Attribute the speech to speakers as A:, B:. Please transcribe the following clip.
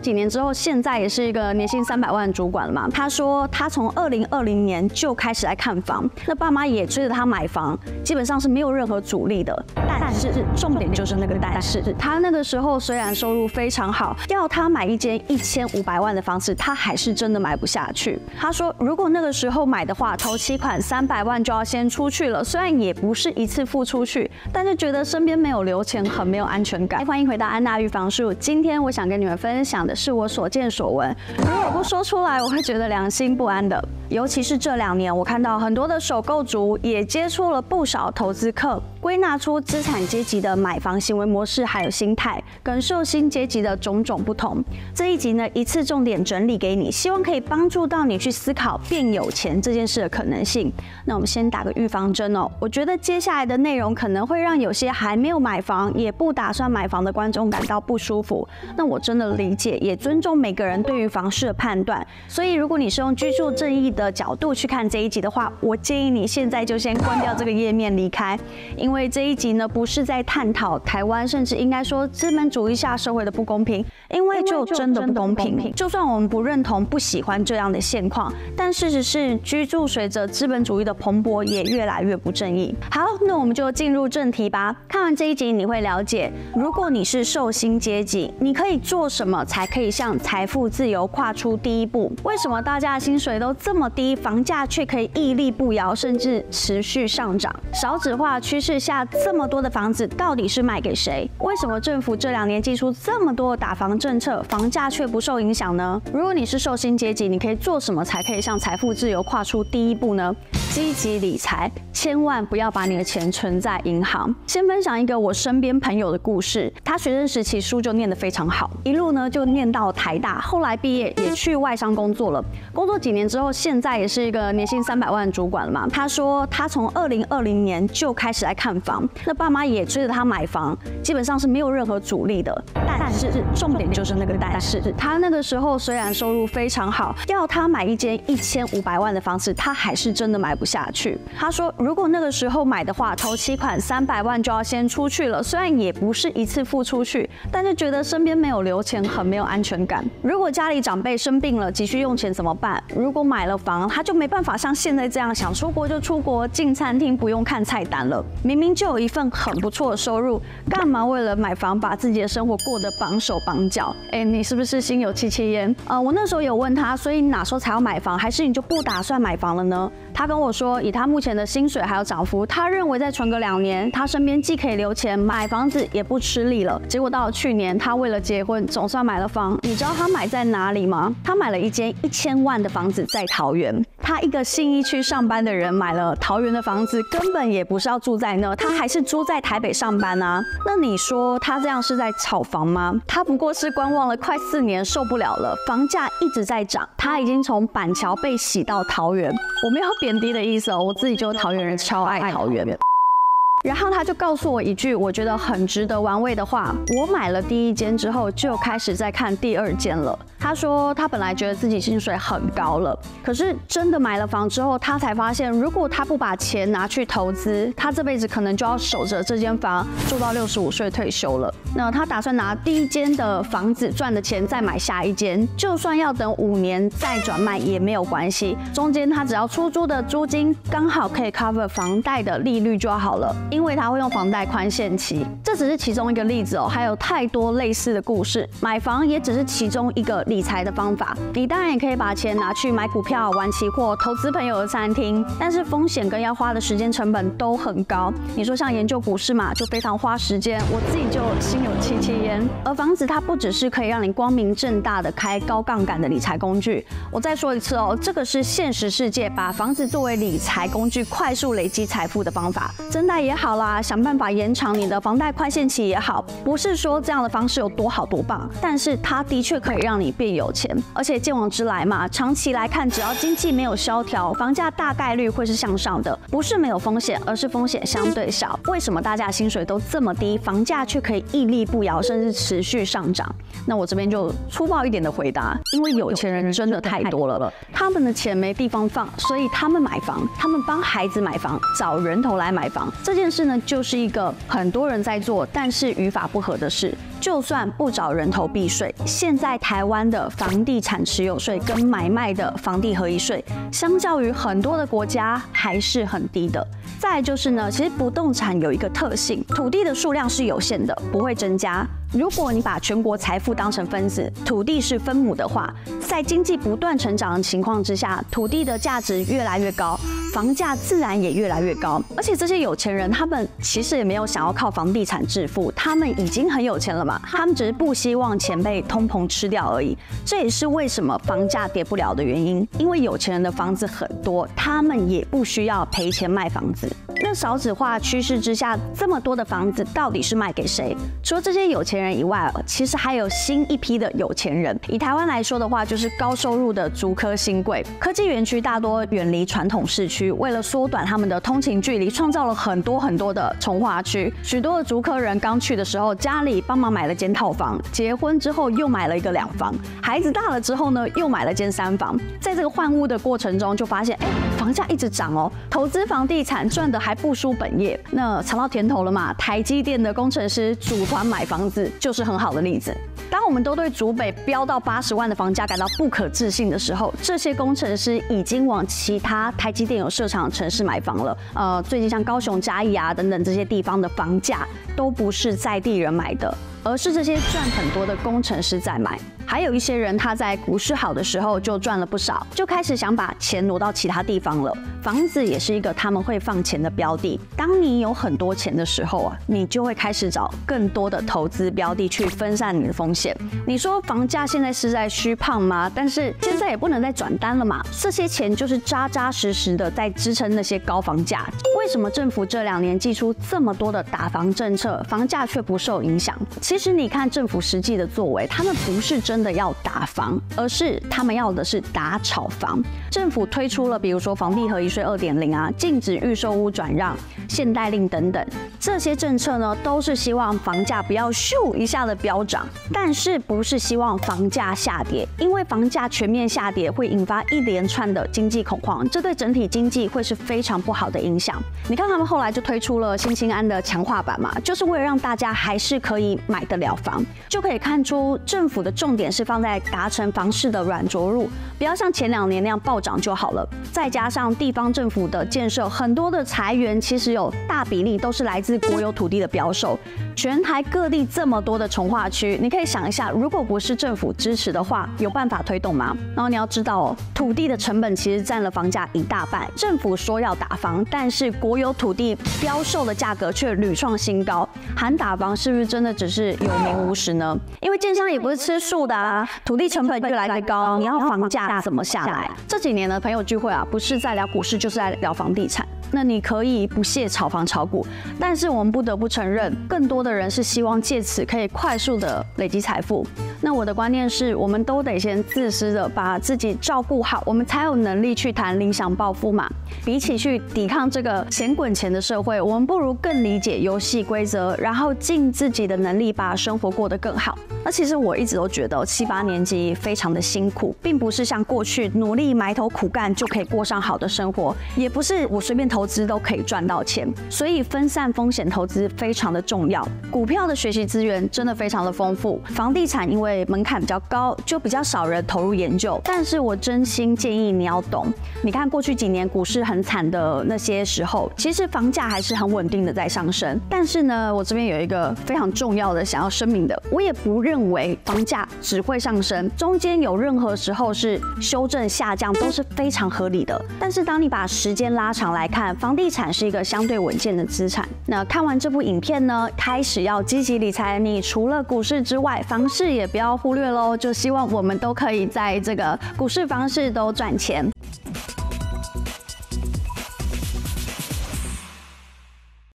A: 几年之后，现在也是一个年薪三百万的主管了嘛。他说他从二零二零年就开始来看房，那爸妈也追着他买房，基本上是没有任何阻力的。但是重点就是那个但是，他那个时候虽然收入非常好，要他买一间一千五百万的房子，他还是真的买不下去。他说如果那个时候买的话，头期款三百万就要先出去了，虽然也不是一次付出去，但是觉得身边没有留钱，很没有安全感。欢迎回到安娜预防术，今天我想跟你们分享是我所见所闻，如果不说出来，我会觉得良心不安的。尤其是这两年，我看到很多的首购族也接触了不少投资客。归纳出资产阶级的买房行为模式，还有心态跟受薪阶级的种种不同。这一集呢，一次重点整理给你，希望可以帮助到你去思考变有钱这件事的可能性。那我们先打个预防针哦。我觉得接下来的内容可能会让有些还没有买房也不打算买房的观众感到不舒服。那我真的理解，也尊重每个人对于房市的判断。所以，如果你是用居住正义的角度去看这一集的话，我建议你现在就先关掉这个页面离开，因因为这一集呢，不是在探讨台湾，甚至应该说资本主义下社会的不公平，因为就真的不公平。就算我们不认同、不喜欢这样的现况，但事实是，居住随着资本主义的蓬勃，也越来越不正义。好，那我们就进入正题吧。看完这一集，你会了解，如果你是受薪阶级，你可以做什么才可以向财富自由跨出第一步？为什么大家的薪水都这么低，房价却可以屹立不摇，甚至持续上涨？少子化趋势。下这么多的房子到底是卖给谁？为什么政府这两年寄出这么多打房政策，房价却不受影响呢？如果你是受薪阶级，你可以做什么才可以向财富自由跨出第一步呢？积极理财，千万不要把你的钱存在银行。先分享一个我身边朋友的故事。他学生时期书就念得非常好，一路呢就念到台大，后来毕业也去外商工作了。工作几年之后，现现在也是一个年薪三百万主管了嘛。他说他从二零二零年就开始来看房，那爸妈也追着他买房，基本上是没有任何阻力的。但是重点就是那个但是，他那个时候虽然收入非常好，要他买一间一千五百万的房子，他还是真的买。不下去。他说，如果那个时候买的话，头期款三百万就要先出去了。虽然也不是一次付出去，但是觉得身边没有留钱，很没有安全感。如果家里长辈生病了，急需用钱怎么办？如果买了房，他就没办法像现在这样想出国就出国，进餐厅不用看菜单了。明明就有一份很不错的收入，干嘛为了买房把自己的生活过得绑手绑脚？哎，你是不是心有戚戚焉？呃，我那时候有问他，所以你哪时候才要买房？还是你就不打算买房了呢？他跟我。说以他目前的薪水还有涨幅，他认为再存个两年，他身边既可以留钱买房子，也不吃力了。结果到了去年，他为了结婚，总算买了房。你知道他买在哪里吗？他买了一间一千万的房子在桃桃园。他一个信义区上班的人，买了桃园的房子，根本也不是要住在那，他还是租在台北上班啊。那你说他这样是在炒房吗？他不过是观望了快四年，受不了了，房价一直在涨，他已经从板桥被洗到桃园。我没有贬低的。意思哦，我自己就是桃园人，超爱桃园。然后他就告诉我一句我觉得很值得玩味的话：我买了第一间之后，就开始在看第二间了。他说他本来觉得自己薪水很高了，可是真的买了房之后，他才发现，如果他不把钱拿去投资，他这辈子可能就要守着这间房住到六十五岁退休了。那他打算拿第一间的房子赚的钱再买下一间，就算要等五年再转卖也没有关系，中间他只要出租的租金刚好可以 cover 房贷的利率就好了，因为他会用房贷宽限期。这只是其中一个例子哦，还有太多类似的故事。买房也只是其中一个。理财的方法，你当然也可以把钱拿去买股票、玩期货、投资朋友的餐厅，但是风险跟要花的时间成本都很高。你说像研究股市嘛，就非常花时间，我自己就心有戚戚焉。而房子它不只是可以让你光明正大的开高杠杆的理财工具，我再说一次哦，这个是现实世界把房子作为理财工具快速累积财富的方法。增贷也好啦，想办法延长你的房贷宽限期也好，不是说这样的方式有多好多棒，但是它的确可以让你。变有钱，而且见往之来嘛，长期来看，只要经济没有萧条，房价大概率会是向上的，不是没有风险，而是风险相对小。为什么大家薪水都这么低，房价却可以屹立不摇，甚至持续上涨？那我这边就粗暴一点的回答，因为有钱人真的太多了，他们的钱没地方放，所以他们买房，他们帮孩子买房，找人头来买房，这件是呢，就是一个很多人在做，但是语法不合的事。就算不找人头避税，现在台湾的房地产持有税跟买卖的房地合一税，相较于很多的国家还是很低的。再就是呢，其实不动产有一个特性，土地的数量是有限的，不会增加。如果你把全国财富当成分子，土地是分母的话，在经济不断成长的情况之下，土地的价值越来越高，房价自然也越来越高。而且这些有钱人，他们其实也没有想要靠房地产致富，他们已经很有钱了嘛，他们只是不希望钱被通膨吃掉而已。这也是为什么房价跌不了的原因，因为有钱人的房子很多，他们也不需要赔钱卖房子。那少子化趋势之下，这么多的房子到底是卖给谁？除了这些有钱人以外，其实还有新一批的有钱人。以台湾来说的话，就是高收入的竹科新贵。科技园区大多远离传统市区，为了缩短他们的通勤距离，创造了很多很多的从化区。许多的竹科人刚去的时候，家里帮忙买了间套房，结婚之后又买了一个两房，孩子大了之后呢，又买了间三房。在这个换屋的过程中，就发现，哎，房价一直涨哦，投资房地产赚的还。不输本业，那尝到甜头了嘛？台积电的工程师组团买房子就是很好的例子。当我们都对竹北飙到八十万的房价感到不可置信的时候，这些工程师已经往其他台积电有设厂的城市买房了。呃，最近像高雄、嘉义啊等等这些地方的房价都不是在地人买的。而是这些赚很多的工程师在买，还有一些人他在股市好的时候就赚了不少，就开始想把钱挪到其他地方了。房子也是一个他们会放钱的标的。当你有很多钱的时候啊，你就会开始找更多的投资标的去分散你的风险。你说房价现在是在虚胖吗？但是现在也不能再转单了嘛。这些钱就是扎扎实实的在支撑那些高房价。什么政府这两年寄出这么多的打房政策，房价却不受影响？其实你看政府实际的作为，他们不是真的要打房，而是他们要的是打炒房。政府推出了比如说房地合一税二点零啊，禁止预售屋转让、限贷令等等这些政策呢，都是希望房价不要咻一下的飙涨，但是不是希望房价下跌，因为房价全面下跌会引发一连串的经济恐慌，这对整体经济会是非常不好的影响。你看他们后来就推出了新兴安的强化版嘛，就是为了让大家还是可以买。得了房，就可以看出政府的重点是放在达成房市的软着陆，不要像前两年那样暴涨就好了。再加上地方政府的建设，很多的财源其实有大比例都是来自国有土地的标售。全台各地这么多的从化区，你可以想一下，如果不是政府支持的话，有办法推动吗？然后你要知道，土地的成本其实占了房价一大半。政府说要打房，但是国国有土地标售的价格却屡创新高，喊打房是不是真的只是？有名无实呢，因为建商也不是吃素的啊，土地成本越来越高，你要房价怎么下来？这几年的朋友聚会啊，不是在聊股市，就是在聊房地产。那你可以不屑炒房炒股，但是我们不得不承认，更多的人是希望借此可以快速的累积财富。那我的观念是，我们都得先自私的把自己照顾好，我们才有能力去谈理想抱负嘛。比起去抵抗这个钱滚钱的社会，我们不如更理解游戏规则，然后尽自己的能力把生活过得更好。那其实我一直都觉得七八年级非常的辛苦，并不是像过去努力埋头苦干就可以过上好的生活，也不是我随便投资都可以赚到钱。所以分散风险投资非常的重要。股票的学习资源真的非常的丰富，房地产因为门槛比较高，就比较少人投入研究。但是我真心建议你要懂。你看过去几年股市很惨的那些时候，其实房价还是很稳定的在上升。但是呢，我这边有一个非常重要的想要声明的，我也不认认为房价只会上升，中间有任何时候是修正下降都是非常合理的。但是当你把时间拉长来看，房地产是一个相对稳健的资产。那看完这部影片呢，开始要积极理财，你除了股市之外，房市也不要。忽略喽，就希望我们都可以在这个股市房市都赚钱。